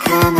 come